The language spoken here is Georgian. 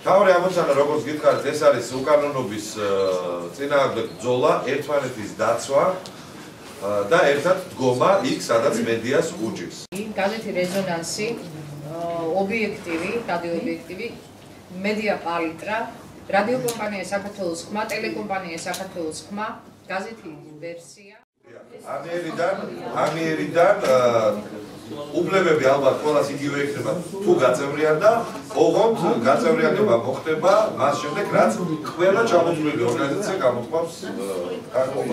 თავი ამოცანა როგორც გითხარით ეს არის უკანონობის წინააღმდეგ ბრძოლა ერთმანეთის დაცვა და ერთად დგომა იქ სადაც მედიას უჭირს. გაზეთი რეზონანსი ობიექტივი რადიო ობიექტივი მედია პალიტრა რადიო კომპანია საქართველოს ხმა ტელეკომპანია საქართველოს ხმა გაზეთი ვერსია ამიერიდან ამიერიდან უბლებები ალბათ ყოველას იგივე იქნება. თუ გაწევრიან და ოღონდ გაწევრიანება მოხდება მას შემდეგ რაც ყველა ჩამოთვლილი ორგანიზაცია გამოთქვამს გარკვეულ